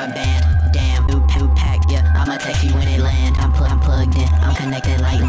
rubber band. Damn, pack, yeah. I'ma text you when it land. I'm, pl- I'm plugged in, I'm connected like